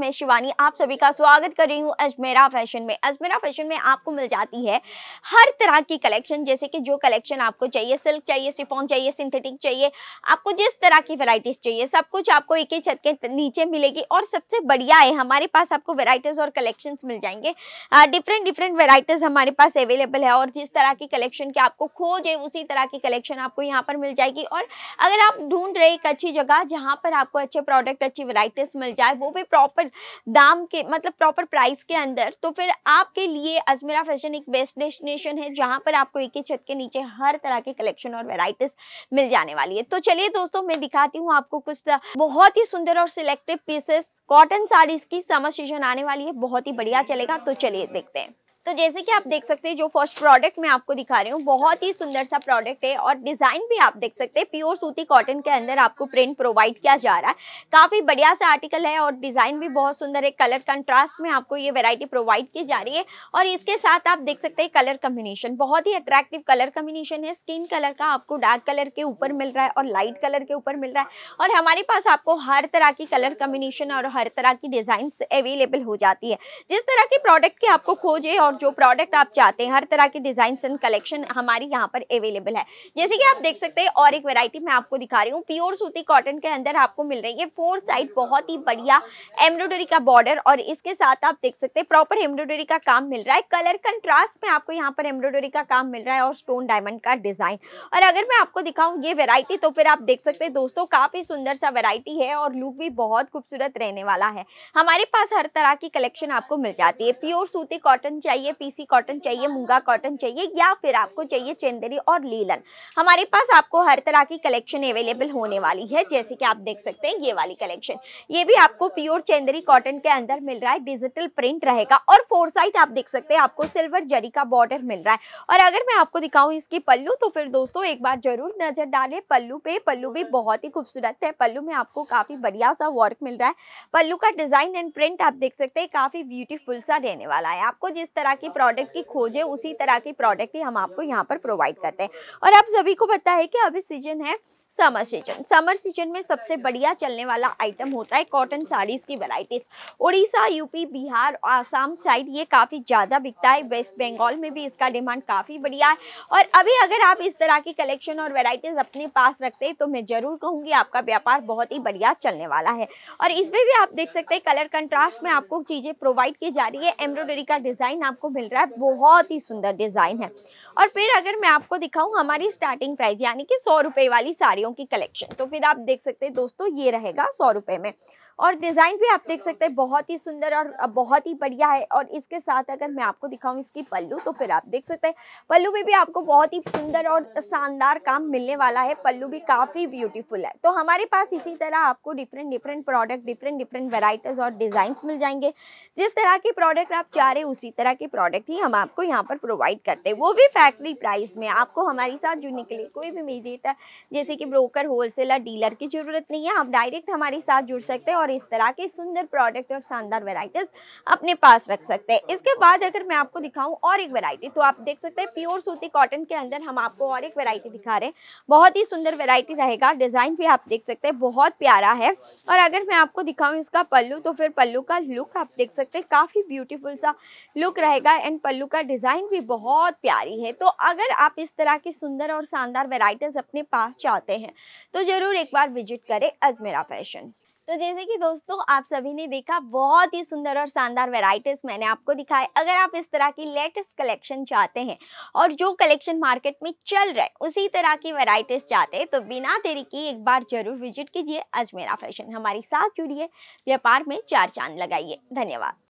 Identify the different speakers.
Speaker 1: मैं शिवानी आप सभी का स्वागत कर रही हूँ अजमेरा फ़ैशन में। अजमेरा फ़ैशन में आपको मिल जाती है हर तरह की कलेक्शन, जैसे कि जो कलेक्शन आपको चाहिए, सिल्क चाहिए, सिफोन चाहिए, सिंथेटिक चाहिए, आपको जिस तरह की वेराइटीज चाहिए, सब कुछ आपको एक ही छत के नीचे मिलेगी और सबसे बढ़िया है, हमारे पास आपको वेराइटीज और कलेक्शन मिल जाएँगे। डिफरेंट डिफरेंट वेराइटीज हमारे पास अवेलेबल है और जिस तरह की कलेक्शन की आपको खोज है, उसी तरह की कलेक्शन आपको यहाँ पर मिल जाएगी और अगर आप ढूंढ रहे एक अच्छी जगह जहाँ पर आपको अच्छे प्रोडक्ट अच्छी वेराइटीज मिल जाए, वो भी प्रॉपर दाम के मतलब प्रॉपर प्राइस के अंदर तो फिर आपके लिए अजमेरा फ़ैशन एक बेस्ट डेस्टिनेशन है, जहाँ पर आपको एक ही छत के नीचे हर तरह के कलेक्शन और वेराइटीज मिल जाने वाली है। तो चलिए दोस्तों, मैं दिखाती हूँ आपको कुछ बहुत ही सुंदर और सिलेक्टिव पीसेस कॉटन साड़ीज की समर सीज़न आने वाली है, बहुत ही बढ़िया चलेगा तो चलिए देखते हैं। तो जैसे कि आप देख सकते हैं, जो फ़र्स्ट प्रोडक्ट मैं आपको दिखा रही हूँ, बहुत ही सुंदर सा प्रोडक्ट है और डिज़ाइन भी आप देख सकते हैं। प्योर सूती कॉटन के अंदर आपको प्रिंट प्रोवाइड किया जा रहा है। काफ़ी बढ़िया सा आर्टिकल है और डिज़ाइन भी बहुत सुंदर है। कलर कंट्रास्ट में आपको ये वेरायटी प्रोवाइड की जा रही है और इसके साथ आप देख सकते हैं कलर कम्बिनेशन बहुत ही अट्रैक्टिव कलर कम्बिनेशन है। स्किन कलर का आपको डार्क कलर के ऊपर मिल रहा है और लाइट कलर के ऊपर मिल रहा है और हमारे पास आपको हर तरह की कलर कम्बिनेशन और हर तरह की डिज़ाइन अवेलेबल हो जाती है। जिस तरह के प्रोडक्ट की आपको खोज और जो प्रोडक्ट आप चाहते हैं, हर तरह के डिज़ाइन एंड कलेक्शन हमारी यहाँ पर अवेलेबल है। जैसे कि आप देख सकते हैं, और एक वेरायटी मैं आपको दिखा रही हूँ प्योर सूती कॉटन के अंदर आपको मिल रही है। फोर साइड बहुत ही बढ़िया एम्ब्रॉयडरी का बॉर्डर और इसके साथ आप देख सकते हैं प्रॉपर एम्ब्रॉयडरी का काम मिल रहा है। कलर कंट्रास्ट में आपको यहाँ पर एम्ब्रॉयडरी का काम मिल रहा है, और स्टोन डायमंड का डिज़ाइन और अगर मैं आपको दिखाऊँ ये वेरायटी तो फिर आप देख सकते हैं, दोस्तों, काफ़ी सुंदर सा वेरायटी है, और लुक भी बहुत खूबसूरत रहने वाला है। हमारे पास हर तरह की कलेक्शन आपको मिल जाती है। प्योर सूती कॉटन चाहिए पीसी कॉटन चाहिए, मूँगा कॉटन चाहिए या फिर आपको चाहिए चंदेरी और लीलन। हमारे पास आपको हर तरह की कलेक्शन अवेलेबल होने वाली है, जैसे कि आप देख सकते हैं ये वाली कलेक्शन। ये भी आपको प्योर चंदेरी कॉटन के अंदर मिल रहा है, डिजिटल प्रिंट रहेगा और फोर साइड आप देख सकते हैं आपको सिल्वर जरी का बॉर्डर मिल रहा है। और अगर मैं आपको दिखाऊँ इसकी पल्लू तो फिर दोस्तों एक बार ज़रूर नज़र डालें, पल्लू पे। पल्लू भी बहुत ही खूबसूरत है, पल्लू में आपको काफ़ी बढ़िया सा वर्क मिल रहा है। पल्लू का डिज़ाइन एंड प्रिंट आप देख सकते हैं, काफ़ी ब्यूटीफुल सा रहने वाला है। आपको जिस तरह की प्रोडक्ट की खोज है उसी तरह की प्रोडक्ट ही हम आपको यहाँ पर प्रोवाइड करते हैं। और आप सभी को पता है कि अभी सीज़न है समर सीज़न समर सीज़न में सबसे बढ़िया चलने वाला आइटम होता है कॉटन साड़ीज की varieties Orissa UP Bihar Assam side ये काफ़ी ज़्यादा बिकता है. वेस्ट बंगाल में भी इसका डिमांड काफ़ी बढ़िया है. और अभी अगर आप इस तरह की कलेक्शन और वेराइटीज़ अपने पास रखते हैं तो मैं ज़रूर कहूँगी आपका व्यापार बहुत ही बढ़िया चलने वाला है. और इसमें भी आप देख सकते हैं कलर कंट्रास्ट में आपको चीज़ें प्रोवाइड की जा रही है. एम्ब्रॉयडरी का डिज़ाइन आपको मिल रहा है. बहुत ही सुंदर डिज़ाइन है. और फिर अगर मैं आपको दिखाऊँ हमारी स्टार्टिंग प्राइस यानी कि सौ वाली साड़ियों की कलेक्शन तो फिर आप देख सकते हैं दोस्तों ये रहेगा सौ रुपए में। और डिज़ाइन भी आप देख सकते हैं बहुत ही सुंदर और बहुत ही बढ़िया है। और इसके साथ अगर मैं आपको दिखाऊँ इसकी पल्लू तो फिर आप देख सकते हैं। पल्लू में भी आपको बहुत ही सुंदर और शानदार काम मिलने वाला है। पल्लू भी काफ़ी ब्यूटीफुल है। तो हमारे पास इसी तरह आपको different different product different different varieties और डिज़ाइन मिल जाएँगे। जिस तरह के प्रोडक्ट आप चाह रहे उसी तरह के प्रोडक्ट ही हम आपको यहाँ पर प्रोवाइड करते हैं। वो भी फैक्ट्री प्राइस में। आपको हमारे साथ जुड़ने के लिए कोई भी मीडिएटर जैसे कि ब्रोकर होलसेलर डीलर की ज़रूरत नहीं है। आप डायरेक्ट हमारे साथ जुड़ सकते हैं और और इस तरह के सुंदर प्रोडक्ट और शानदार वेराइटीज अपने पास रख सकते हैं। इसके बाद अगर मैं आपको दिखाऊँ और एक वेराइटी तो आप देख सकते हैं प्योर सूती कॉटन के अंदर हम आपको और एक वेराइटी दिखा रहे हैं। बहुत ही सुंदर वेराइटी रहेगा। डिज़ाइन भी आप देख सकते हैं, बहुत प्यारा है। और अगर मैं आपको दिखाऊँ इसका पल्लू तो फिर पल्लू का लुक आप देख सकते हैं, काफ़ी ब्यूटीफुल सा लुक रहेगा एंड पल्लू का डिज़ाइन भी बहुत प्यारी है। तो अगर आप इस तरह की सुंदर और शानदार वेराइटीज अपने पास चाहते हैं तो ज़रूर एक बार विज़िट करें अजमेरा फ़ैशन तो जैसे कि दोस्तों, आप सभी ने देखा, बहुत ही सुंदर और शानदार वेराइटीज मैंने आपको दिखाए। अगर आप इस तरह की लेटेस्ट कलेक्शन चाहते हैं और जो कलेक्शन मार्केट में चल रहा है, उसी तरह की वेराइटीज चाहते हैं तो बिना देरी की एक बार ज़रूर विज़िट कीजिए। अजमेरा फ़ैशन हमारे साथ जुड़िए व्यापार में चार चाँद लगाइए। धन्यवाद।